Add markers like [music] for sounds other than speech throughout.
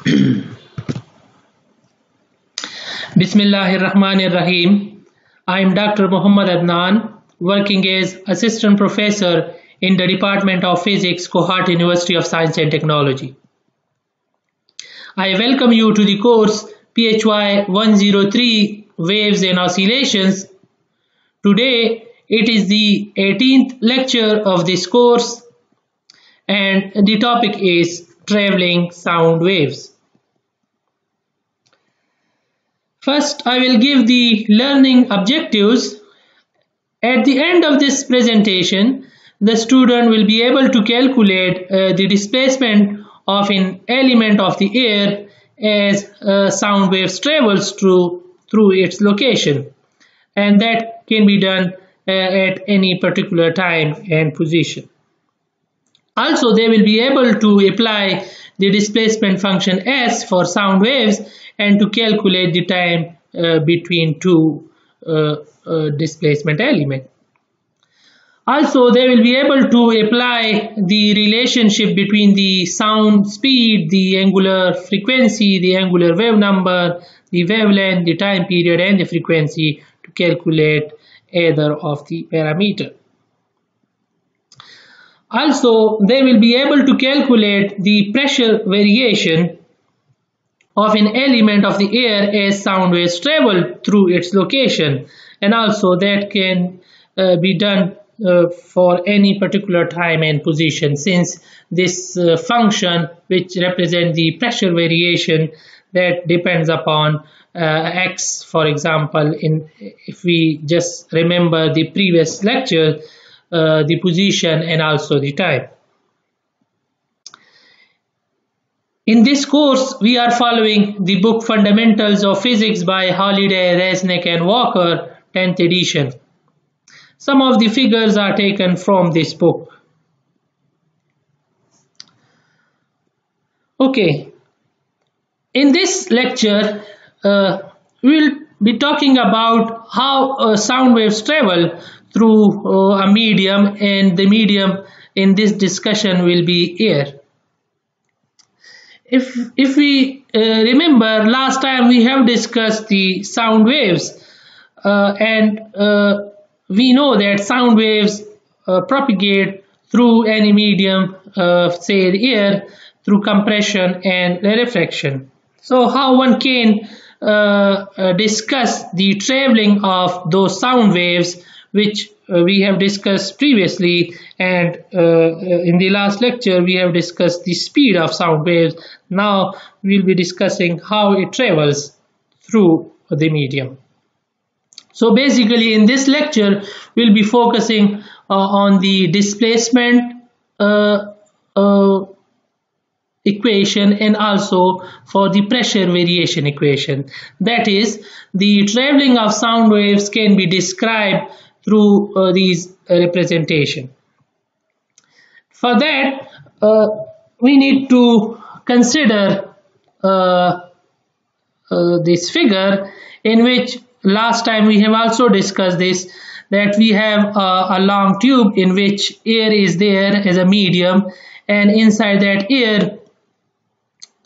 [clears throat] Bismillahir Rahmanir Rahim. I am Dr. Muhammad Adnan, working as Assistant Professor in the Department of Physics, Kohat University of Science and Technology. I welcome you to the course PHY 103 Waves and Oscillations. Today it is the 18th lecture of this course and the topic is traveling sound waves. First, I will give the learning objectives. At the end of this presentation, the student will be able to calculate uh, the displacement of an element of the air as uh, sound waves travels through, through its location. And that can be done uh, at any particular time and position. Also, they will be able to apply the displacement function s for sound waves and to calculate the time uh, between two uh, uh, displacement element. Also, they will be able to apply the relationship between the sound speed, the angular frequency, the angular wave number, the wavelength, the time period, and the frequency to calculate either of the parameter. Also, they will be able to calculate the pressure variation of an element of the air as sound waves travel through its location. And also that can uh, be done uh, for any particular time and position since this uh, function which represents the pressure variation that depends upon uh, x for example in if we just remember the previous lecture uh, the position and also the time In this course, we are following the book Fundamentals of Physics by Halliday, Resnick and Walker, 10th edition. Some of the figures are taken from this book. Okay, in this lecture, uh, we'll be talking about how uh, sound waves travel through uh, a medium and the medium in this discussion will be air if if we uh, remember last time we have discussed the sound waves uh, and uh, we know that sound waves uh, propagate through any medium uh, say the air through compression and refraction. So how one can discuss the traveling of those sound waves which uh, we have discussed previously and uh, in the last lecture we have discussed the speed of sound waves. Now we'll be discussing how it travels through the medium. So basically in this lecture we'll be focusing uh, on the displacement uh, uh, equation and also for the pressure variation equation. That is the traveling of sound waves can be described through uh, these representation. For that, uh, we need to consider uh, uh, this figure in which last time we have also discussed this that we have a long tube in which air is there as a medium and inside that air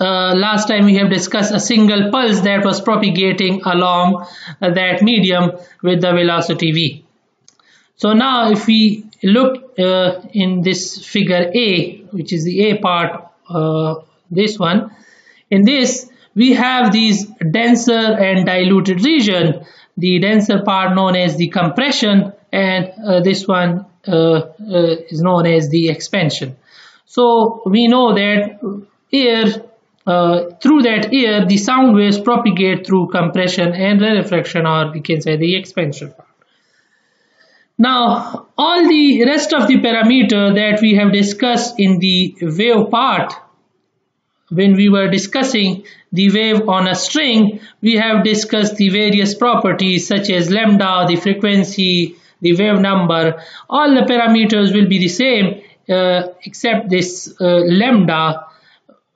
uh, last time we have discussed a single pulse that was propagating along uh, that medium with the velocity v. So now if we look uh, in this figure A, which is the A part, uh, this one, in this we have these denser and diluted region, the denser part known as the compression and uh, this one uh, uh, is known as the expansion. So we know that air uh, through that air the sound waves propagate through compression and rarefaction or we can say the expansion. Now, all the rest of the parameter that we have discussed in the wave part, when we were discussing the wave on a string, we have discussed the various properties such as lambda, the frequency, the wave number. All the parameters will be the same uh, except this uh, lambda.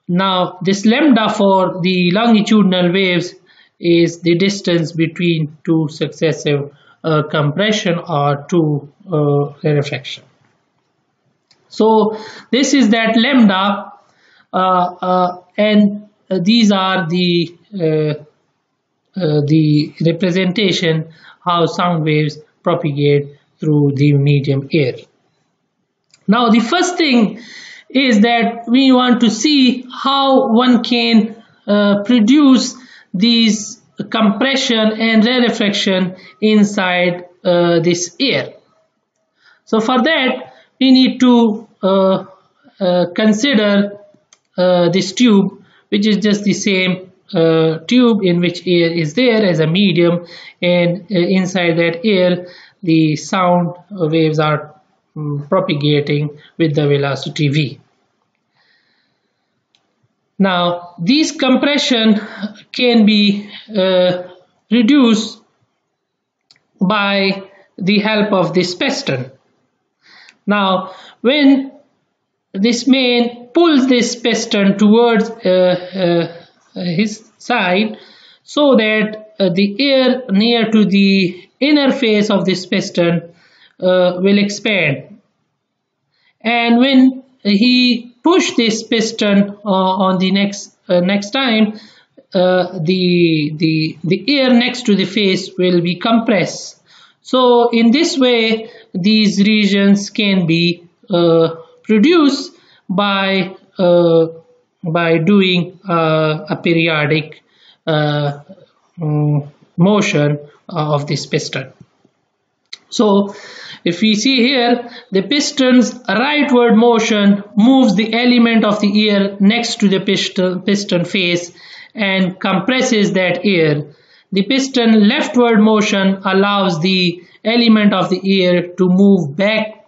Now, this lambda for the longitudinal waves is the distance between two successive uh, compression or to uh, rarefaction. So this is that lambda uh, uh, and these are the uh, the representation how sound waves propagate through the medium air. Now the first thing is that we want to see how one can produce these compression and rarefaction inside uh, this air. So for that we need to uh, uh consider uh, this tube which is just the same uh, tube in which air is there as a medium and inside that air the sound waves are um, propagating with the velocity v. Now these compression can be uh, reduced by the help of this piston. Now when this man pulls this piston towards uh, uh, his side so that uh, the air near to the inner face of this piston uh, will expand and when he push this piston uh, on the next uh, next time uh, the the the air next to the face will be compressed so in this way these regions can be produced by by doing a periodic um, motion of this piston. So if we see here the piston's rightward motion moves the element of the air next to the piston, piston face and compresses that air. The piston leftward motion allows the element of the air to move back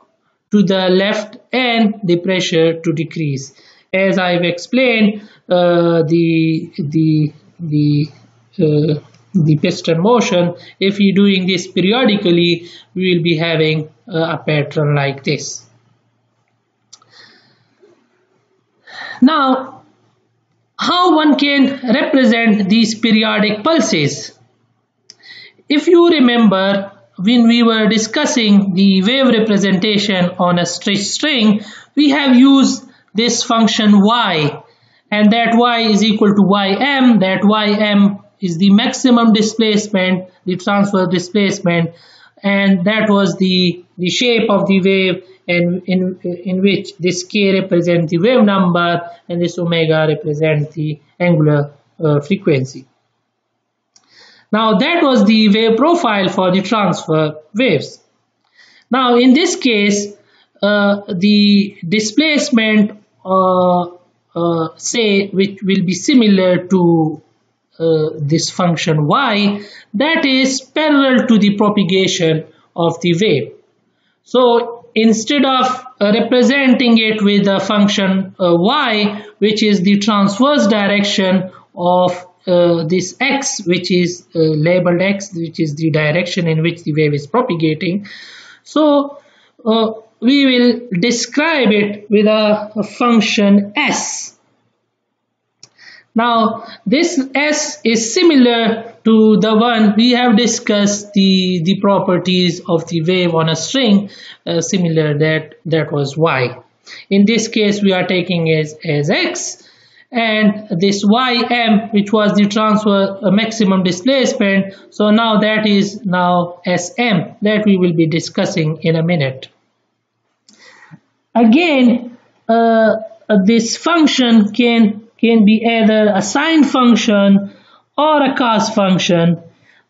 to the left and the pressure to decrease. As I've explained, uh, the the the uh, the piston motion. If you're doing this periodically we will be having uh, a pattern like this. Now how one can represent these periodic pulses? If you remember when we were discussing the wave representation on a stretched string we have used this function y. And that y is equal to ym that ym is the maximum displacement, the transverse displacement, and that was the, the shape of the wave and in, in which this k represents the wave number and this omega represents the angular uh, frequency. Now that was the wave profile for the transverse waves. Now in this case, uh, the displacement uh, uh, say which will be similar to uh, this function. Y that is parallel to the propagation of the wave. So instead of uh, representing it with a function uh, y which is the transverse direction of uh, this x which is uh, labeled x which is the direction in which the wave is propagating. So we will describe it with a, a function s now this S is similar to the one we have discussed the, the properties of the wave on a string uh, similar that that was Y. In this case we are taking as, as X and this ym which was the transverse uh, maximum displacement so now that is now sm that we will be discussing in a minute again uh, this function can can be either a sine function or a cos function.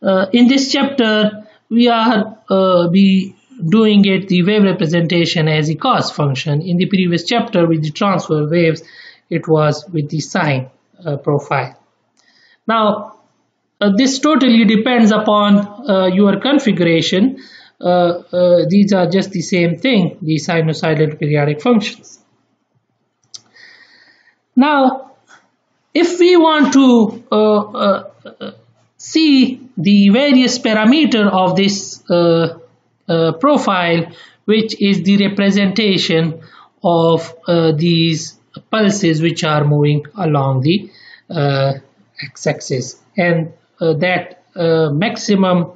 Uh, in this chapter, we are uh, be doing it the wave representation as a cos function. In the previous chapter with the transverse waves, it was with the sine uh, profile. Now, uh, this totally depends upon uh, your configuration. Uh, these are just the same thing, the sinusoidal periodic functions. Now, if we want to uh, uh, see the various parameter of this uh, uh profile which is the representation of uh, these pulses which are moving along the uh, x-axis. And that maximum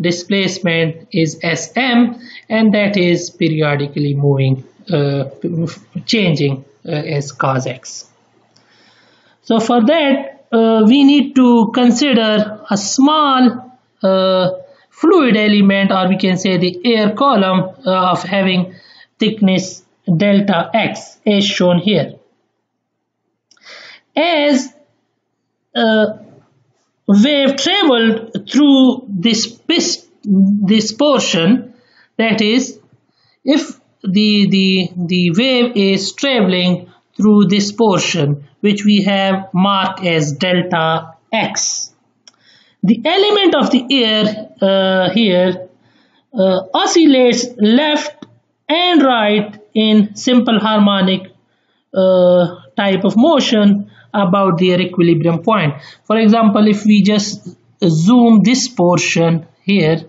displacement is sm and that is periodically moving changing as cos x so for that uh, we need to consider a small uh, fluid element or we can say the air column uh, of having thickness delta x as shown here. As uh, wave traveled through this this portion that is if the the the wave is traveling through this portion which we have marked as delta x the element of the air uh, here uh, oscillates left and right in simple harmonic uh, type of motion about their equilibrium point. For example, if we just zoom this portion here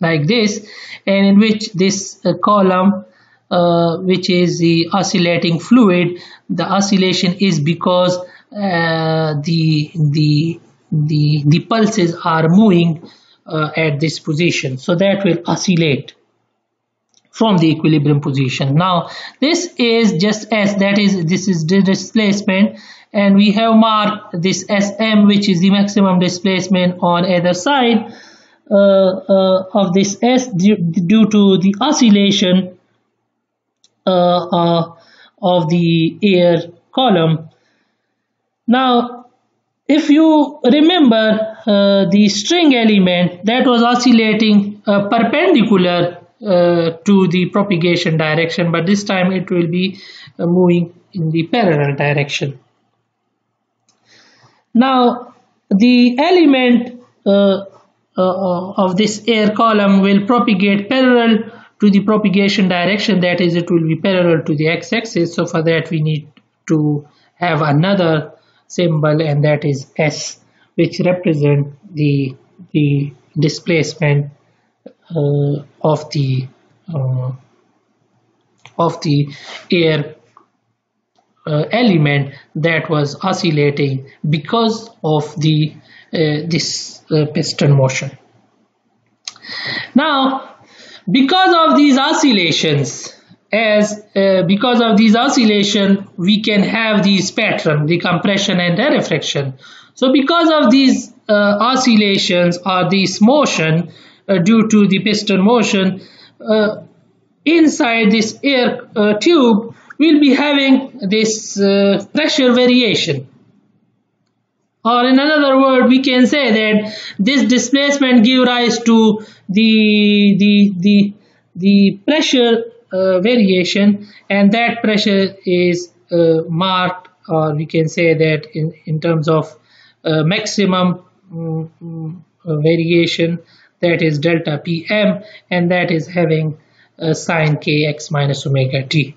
like this and in which this uh, column uh, which is the oscillating fluid. The oscillation is because uh, the the the the pulses are moving uh, at this position. So that will oscillate from the equilibrium position. Now this is just s. That is this is the displacement. And we have marked this sm which is the maximum displacement on either side uh, uh, of this s due, due, to the oscillation of the air column. Now if you remember uh, the string element that was oscillating uh, perpendicular uh, to the propagation direction but this time it will be uh, moving in the parallel direction. Now the element uh, uh, of this air column will propagate parallel to the propagation direction that is it will be parallel to the x-axis. So for that we need to have another symbol and that is s which represent the the displacement uh, of the uh, of the air uh, element that was oscillating because of the uh, this uh, piston motion. Now because of these oscillations as uh, because of these oscillation we can have these pattern the compression and the refraction. So because of these oscillations or this motion uh, due to the piston motion uh, inside this air uh, tube we'll be having this pressure variation or in another word we can say that this displacement give rise to the the the the pressure uh, variation and that pressure is uh, marked or we can say that in in terms of uh, maximum um, variation that is delta pm and that is having a sine kx minus omega t.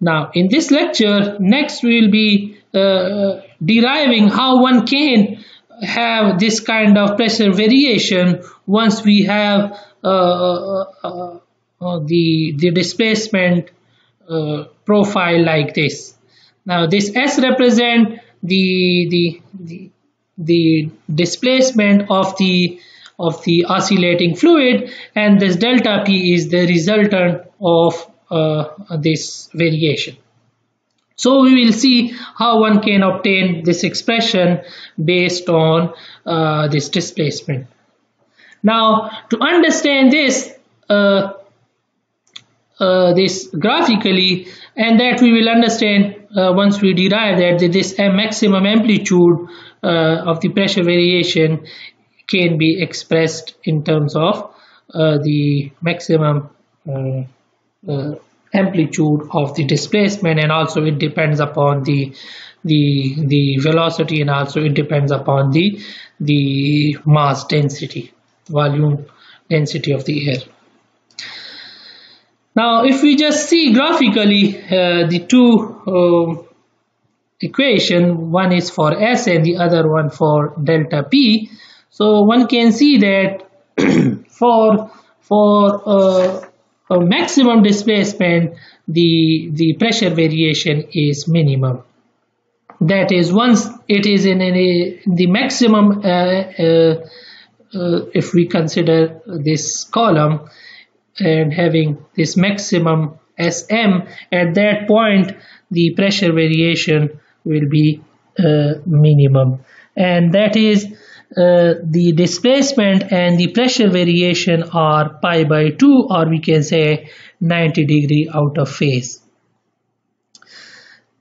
Now in this lecture next we will be uh, deriving how one can have this kind of pressure variation once we have uh, uh, uh, uh the, the displacement uh, profile like this. Now this S represent the, the, the, the displacement of the of the oscillating fluid and this delta P is the resultant of uh, this variation. So we will see how one can obtain this expression based on uh, this displacement. Now to understand this uh, uh, this graphically and that we will understand uh, once we derive that this maximum amplitude uh, of the pressure variation can be expressed in terms of uh, the maximum amplitude of the displacement and also it depends upon the the the velocity and also it depends upon the the mass density volume density of the air. Now if we just see graphically uh, the two uh, equation one is for s and the other one for delta p so one can see that [clears throat] for for uh, a maximum displacement, the the pressure variation is minimum. That is, once it is in, a, the maximum, uh, uh, uh, if we consider this column and having this maximum Sm, at that point the pressure variation will be uh, minimum and that is uh, the displacement and the pressure variation are pi by 2 or we can say 90 degree out of phase.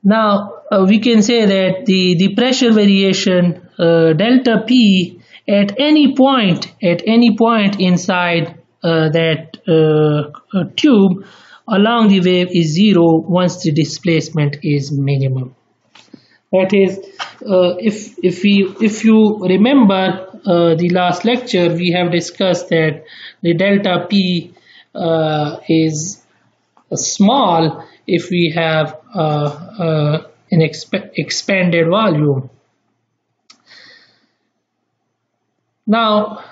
Now uh, we can say that the the pressure variation uh, delta p at any point at any point inside uh, that uh, tube along the wave is zero once the displacement is minimum. That is uh, if if we if you remember uh, the last lecture we have discussed that the delta p is small if we have an exp expanded volume. Now,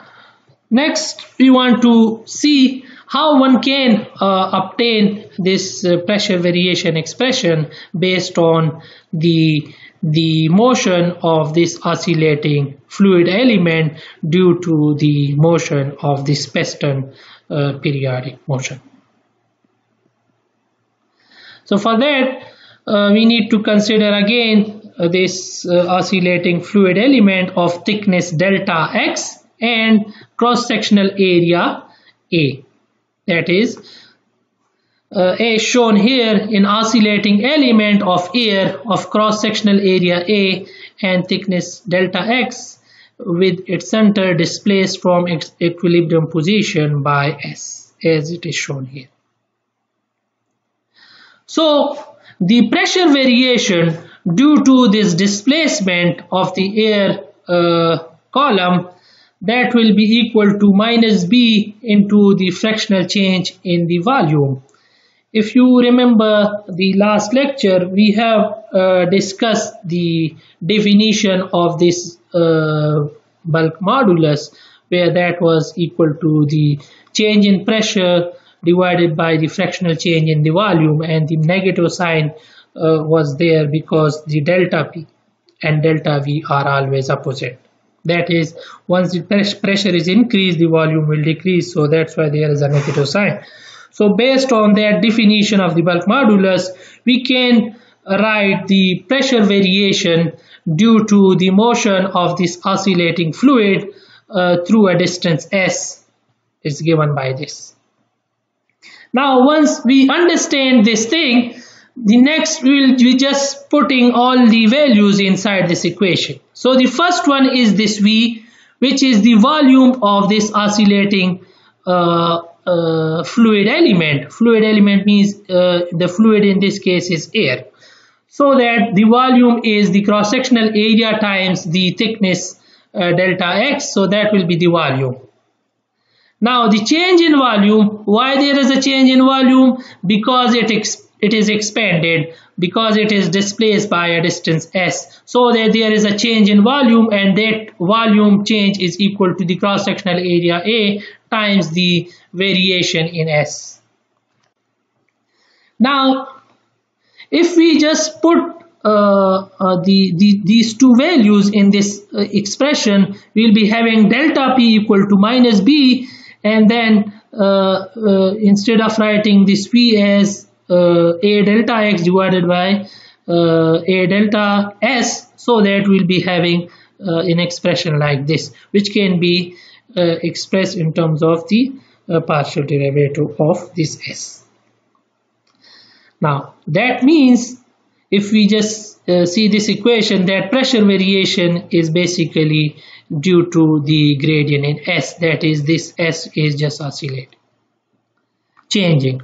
next we want to see how one can uh, obtain this uh, pressure variation expression based on the the motion of this oscillating fluid element due to the motion of this piston uh, periodic motion. So for that uh, we need to consider again uh, this uh, oscillating fluid element of thickness delta x and cross-sectional area A. That is, uh, A shown here in oscillating element of air of cross-sectional area A and thickness delta x with its center displaced from its equilibrium position by S as it is shown here. So the pressure variation due to this displacement of the air uh, column that will be equal to minus b into the fractional change in the volume. If you remember the last lecture, we have uh, discussed the definition of this uh, bulk modulus where that was equal to the change in pressure divided by the fractional change in the volume and the negative sign uh, was there because the delta P and delta V are always opposite. That is, once the pressure is increased, the volume will decrease. So that's why there is a negative sign. So based on that definition of the bulk modulus, we can write the pressure variation due to the motion of this oscillating fluid uh, through a distance s is given by this. Now once we understand this thing, the next we will be just putting all the values inside this equation. So the first one is this V which is the volume of this oscillating uh, uh, fluid element. Fluid element means uh, the fluid in this case is air. So that the volume is the cross-sectional area times the thickness uh, delta x. So that will be the volume. Now the change in volume, why there is a change in volume? Because it it is expanded because it is displaced by a distance s. So that there is a change in volume and that volume change is equal to the cross sectional area a times the variation in s. Now if we just put uh, uh, the, the, these two values in this uh, expression we'll be having delta p equal to minus b and then uh, uh, instead of writing this p as a delta x divided by uh, a delta s so that we'll be having uh, an expression like this which can be expressed in terms of the partial derivative of this s. Now that means if we just uh, see this equation that pressure variation is basically due to the gradient in S that is this S is just oscillating changing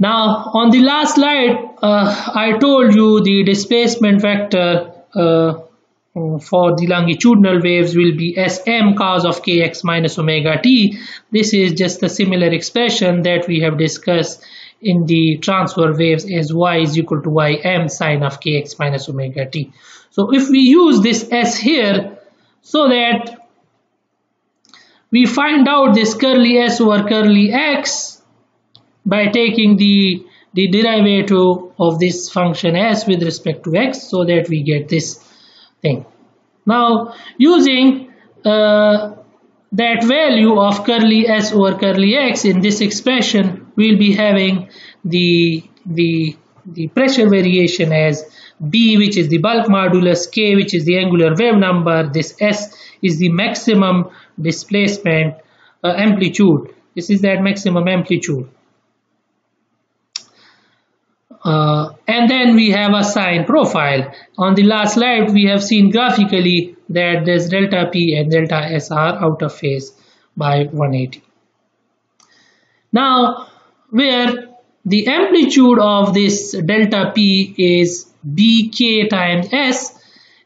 now on the last slide uh, I told you the displacement vector uh, for the longitudinal waves will be Sm cos of kx minus omega t. This is just a similar expression that we have discussed in the transverse waves as y is equal to ym sine of kx minus omega t. So if we use this S here so that we find out this curly S over curly x by taking the the derivative of this function s with respect to x so that we get this thing. Now using uh, that value of curly s over curly x in this expression we'll be having the the the pressure variation as b which is the bulk modulus k which is the angular wave number. This s is the maximum displacement uh, amplitude. This is that maximum amplitude uh, and then we have a sine profile. On the last slide we have seen graphically that this delta p and delta s are out of phase by 180 now where the amplitude of this delta p is bk times s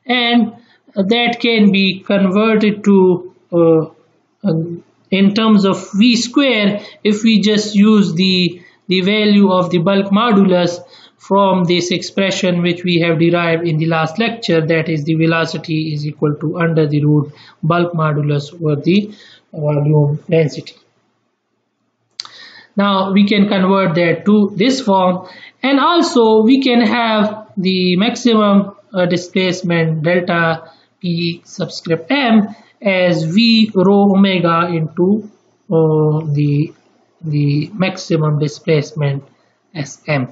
and that can be converted to uh, in terms of v square if we just use the the value of the bulk modulus from this expression which we have derived in the last lecture that is the velocity is equal to under the root bulk modulus over the volume density. Now we can convert that to this form and also we can have the maximum uh, displacement delta p subscript m as v rho omega into uh, the the maximum displacement sm.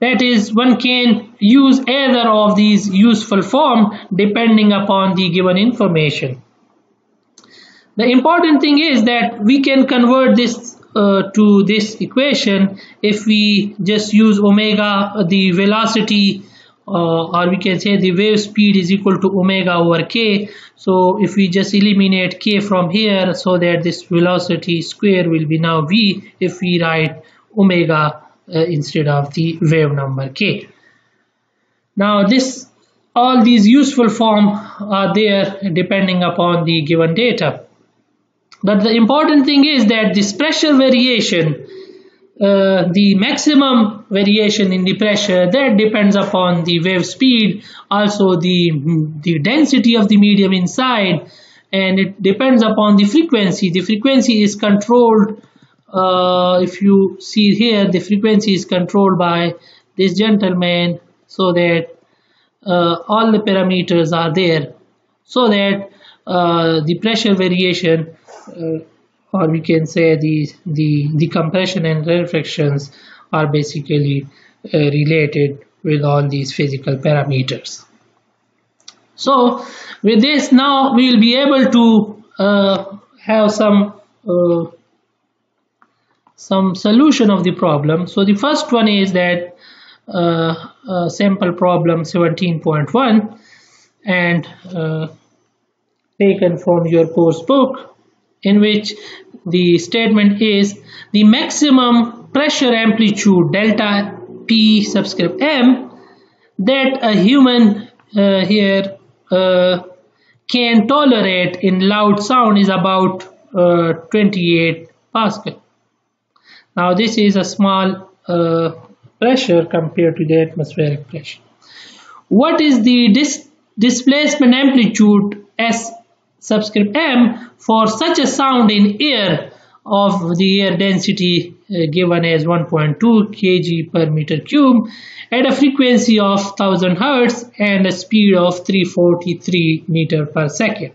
That is one can use either of these useful form depending upon the given information. The important thing is that we can convert this uh, to this equation if we just use omega the velocity uh, or we can say the wave speed is equal to omega over k. So if we just eliminate k from here so that this velocity square will be now v if we write omega uh, instead of the wave number k. Now this all these useful form are there depending upon the given data. But the important thing is that this pressure variation, uh, the maximum variation in the pressure, that depends upon the wave speed, also the, the density of the medium inside, and it depends upon the frequency. The frequency is controlled, uh, if you see here, the frequency is controlled by this gentleman so that uh, all the parameters are there so that uh, the pressure variation uh, or we can say the the the compression and refractions are basically uh, related with all these physical parameters. So with this now we will be able to uh, have some uh, some solution of the problem. So the first one is that uh, sample problem 17.1 and uh, taken from your course book in which the statement is the maximum pressure amplitude delta P subscript M that a human uh, here uh, can tolerate in loud sound is about uh, 28 Pascal. Now this is a small uh, pressure compared to the atmospheric pressure. What is the dis displacement amplitude S subscript m for such a sound in air of the air density uh, given as 1.2 kg per meter cube at a frequency of 1000 hertz and a speed of 343 meter per second.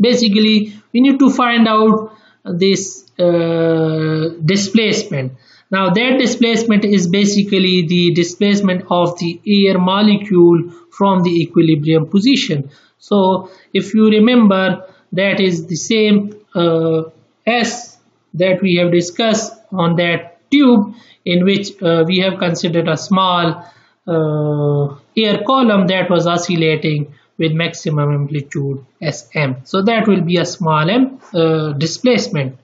Basically we need to find out this uh, displacement. Now that displacement is basically the displacement of the air molecule from the equilibrium position so if you remember that is the same uh, S that we have discussed on that tube in which uh, we have considered a small uh, air column that was oscillating with maximum amplitude Sm. So that will be a small m uh, displacement.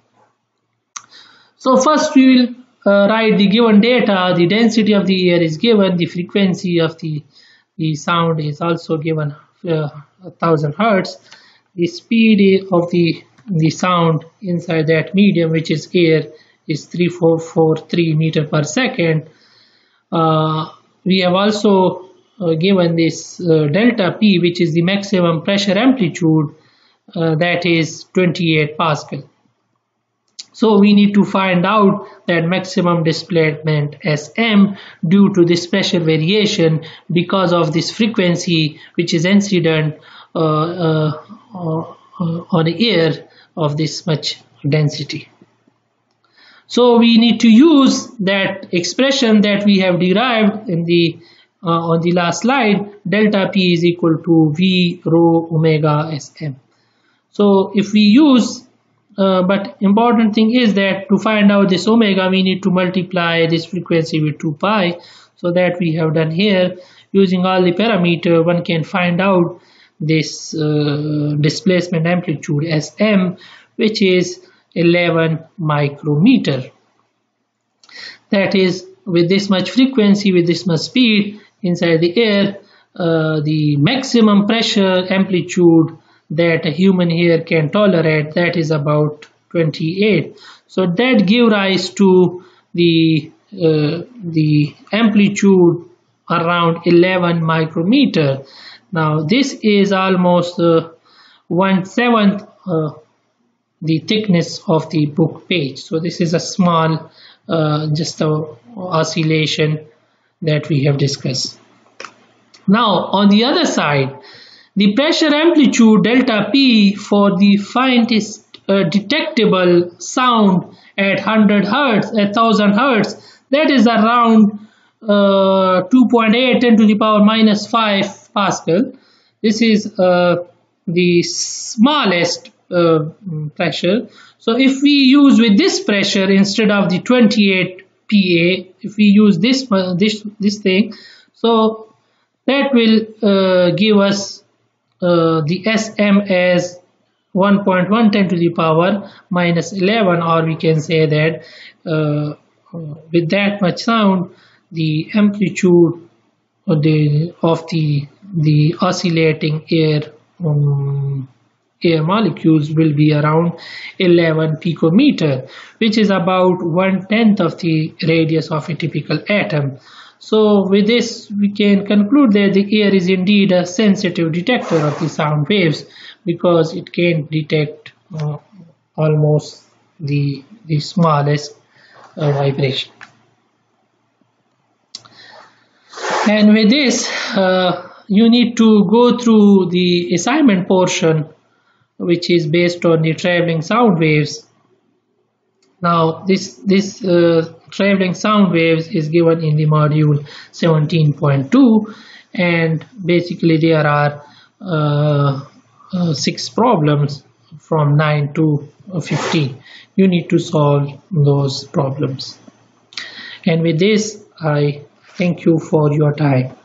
So first we will uh, write the given data, the density of the air is given, the frequency of the, the sound is also given uh, 1000 hertz the speed of the the sound inside that medium which is air is 3443 meter per second. Uh, we have also uh, given this uh, delta p which is the maximum pressure amplitude uh, that is 28 pascal so we need to find out that maximum displacement Sm due to this pressure variation because of this frequency which is incident uh, uh, uh, on the air of this much density. so we need to use that expression that we have derived in the uh, on the last slide delta p is equal to v rho omega sm so if we use uh, but important thing is that to find out this omega we need to multiply this frequency with 2 pi. So that we have done here. Using all the parameter one can find out this uh, displacement amplitude sm which is 11 micrometer. That is with this much frequency with this much speed inside the air uh, the maximum pressure amplitude that a human hair can tolerate that is about 28 so that give rise to the uh, the amplitude around 11 micrometer. Now this is almost uh, one seventh uh, the thickness of the book page. So this is a small uh, just a oscillation that we have discussed. Now on the other side the pressure amplitude delta P for the faintest uh, detectable sound at 100 Hertz, 1000 Hertz, that is around uh, 2.8 10 to the power minus 5 Pascal. This is uh, the smallest uh, pressure. So if we use with this pressure instead of the 28 PA, if we use this uh, this this thing, so that will uh, give us uh, the sm as 1.110 to the power minus 11 or we can say that uh, with that much sound the amplitude of the of the the oscillating air um, air molecules will be around 11 picometer which is about one tenth of the radius of a typical atom so with this we can conclude that the ear is indeed a sensitive detector of the sound waves because it can detect uh, almost the, the smallest uh, vibration. And with this uh, you need to go through the assignment portion which is based on the traveling sound waves. Now this this uh, traveling sound waves is given in the module 17.2 and basically there are uh, uh, six problems from 9 to 15 you need to solve those problems. And with this I thank you for your time